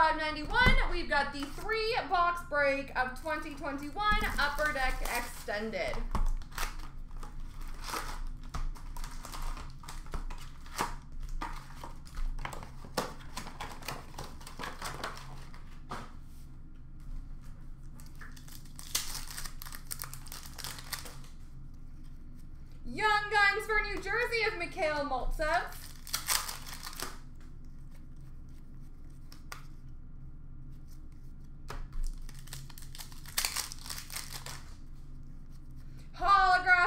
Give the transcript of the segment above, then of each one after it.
591, we've got the three box break of 2021 Upper Deck Extended. Young Guns for New Jersey of Mikhail Maltsev.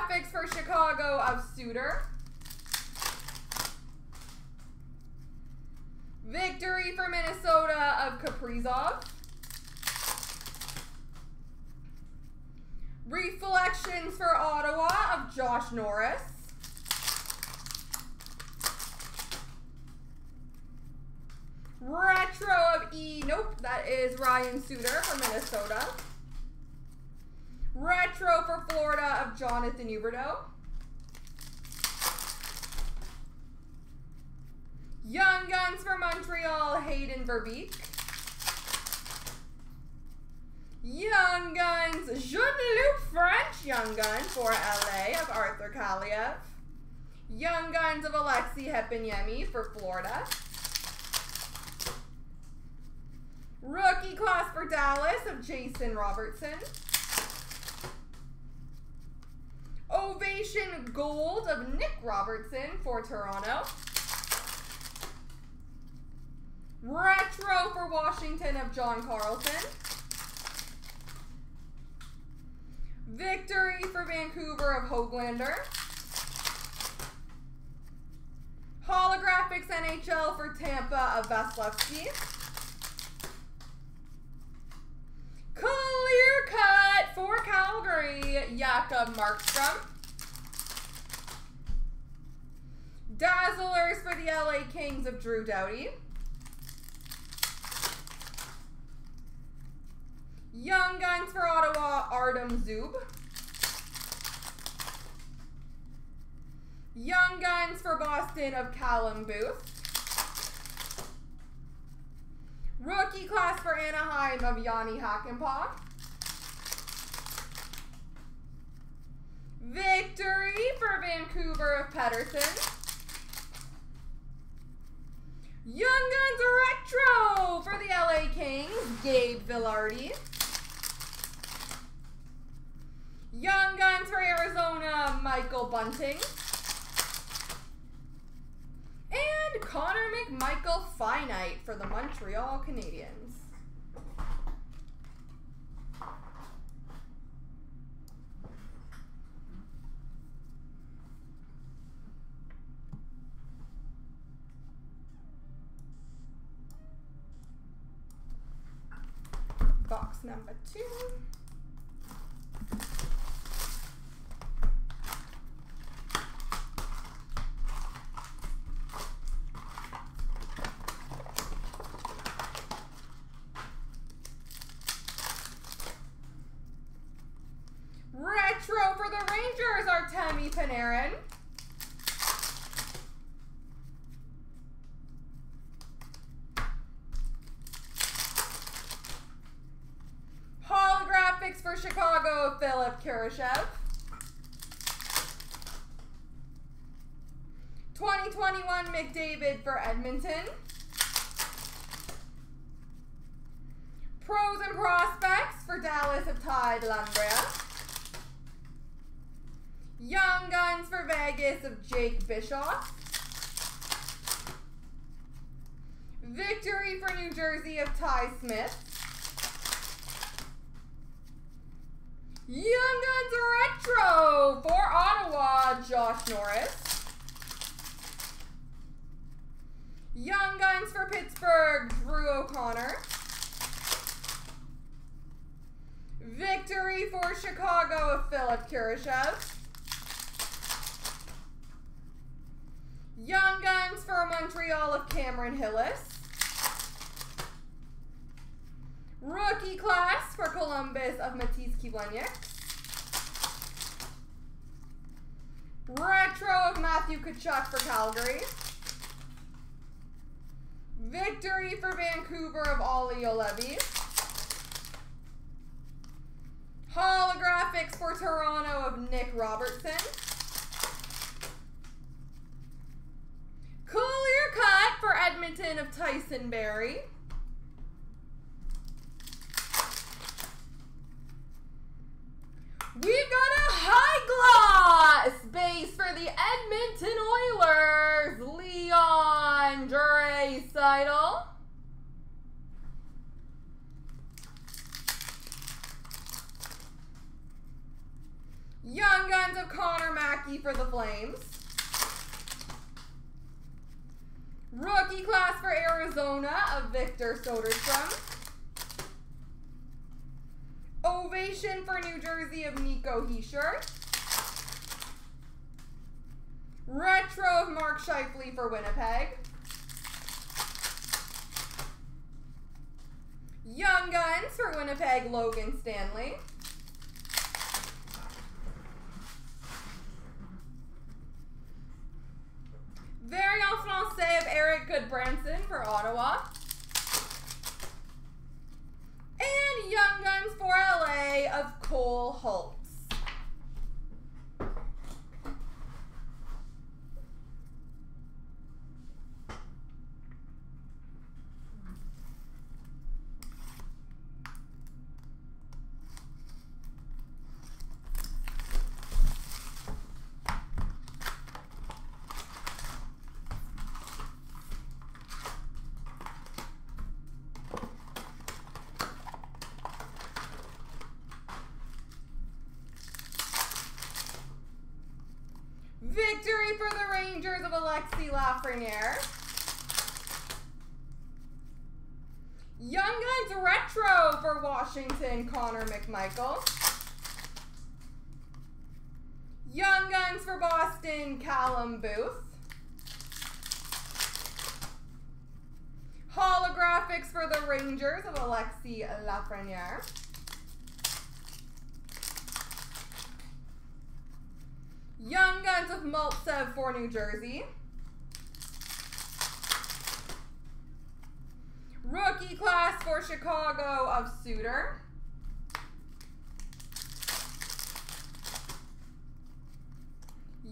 Holographics for Chicago of Suter. Victory for Minnesota of Kaprizov. Reflections for Ottawa of Josh Norris. Retro of E. Nope, that is Ryan Suter for Minnesota. Retro for Florida of Jonathan Huberdeau. Young Guns for Montreal, Hayden Verbeek. Young Guns, Jean-Luc French Young Gun for LA of Arthur Kaliyev. Young Guns of Aleksi Heponiemi for Florida. Rookie class for Dallas of Jason Robertson. Gold of Nick Robertson for Toronto. Retro for Washington of John Carlson. Victory for Vancouver of Hoglander. Holographics NHL for Tampa of Vasilevskiy. Clear cut for Calgary, Jakob Markstrom. Dazzlers for the LA Kings of Drew Doughty. Young Guns for Ottawa, Artem Zub. Young Guns for Boston of Callum Booth. Rookie class for Anaheim of Jani Hakanpää. Victory for Vancouver of Pettersson. Young Guns Retro for the LA Kings, Gabe Vilardi. Young Guns for Arizona, Michael Bunting. And Connor McMichael Finite for the Montreal Canadiens. Number two. Retro for the Rangers, Artemi Panarin. Holographics for Philipp Kurashev. 2021 McDavid for Edmonton. Pros and Prospects for Dallas of Ty Dellandrea. Young Guns for Vegas of Jake Bischoff. Victory for New Jersey of Ty Smith. Young Guns Retro for Ottawa, Josh Norris. Young Guns for Pittsburgh, Drew O'Connor. Victory for Chicago of Philipp Kurashev. Young Guns for Montreal of Cameron Hillis. Rookie class for Columbus of Matisse Kivleniek. Retro of Matthew Tkachuk for Calgary. Victory for Vancouver of Olli Juolevi. Holographics for Toronto of Nick Robertson. Clear cut for Edmonton of Tyson Barrie. We've got a high gloss base for the Edmonton Oilers, Leon Draisaitl. Of Connor Mackey for the Flames. Rookie class for Arizona of Victor Soderstrom. Ovation for New Jersey of Nico Hischier. Retro of Mark Scheifele for Winnipeg. Young Guns for Winnipeg, Logan Stanley. Erik for Ottawa. And Young Guns for LA of Cole Holtz. Victory for the Rangers of Alexis Lafreniere. Young Guns Retro for Washington, Connor McMichael. Young Guns for Boston, Callum Booth. Holographics for the Rangers of Alexis Lafreniere. Young Guns of Maltsev for New Jersey. Rookie class for Chicago of Suter.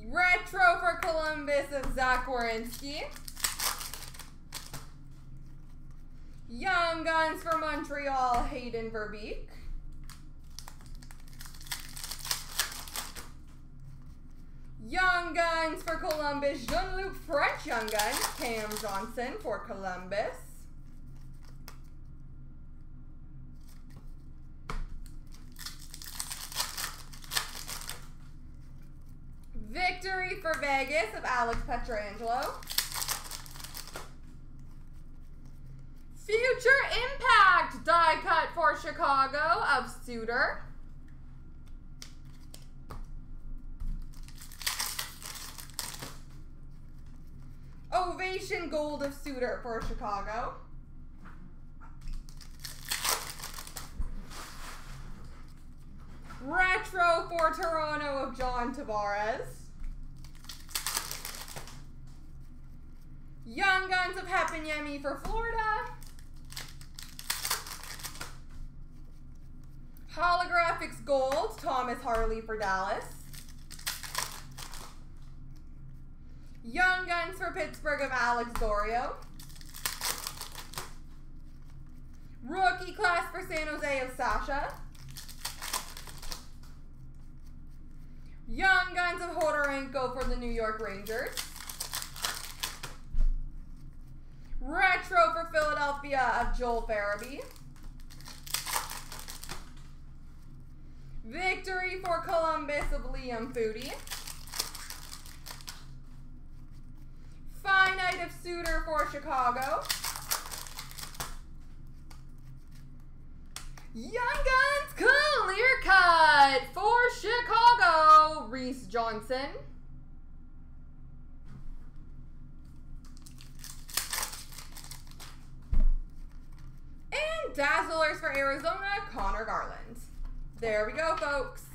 Retro for Columbus of Zach Werenski. Young Guns for Montreal, Hayden Verbeek. Young Guns for Columbus, Jean-Luc French Young Guns, Cam Johnson for Columbus. Victory for Vegas of Alex Pietrangelo. Future Impact die cut for Chicago of Suter. Ovation Gold of Suter for Chicago. Retro for Toronto of John Tavares. Young Guns of Heponiemi for Florida. Holographics Gold, Thomas Harley for Dallas. Young Guns for Pittsburgh of Alex D'Orio. Rookie class for San Jose of Sasha. Young Guns of Hodorenko for the New York Rangers. Retro for Philadelphia of Joel Farabee. Victory for Columbus of Liam Foudy. Of Suter for Chicago. Young Guns clear cut for Chicago, Reese Johnson. And Dazzlers for Arizona, Conor Garland. There we go, folks.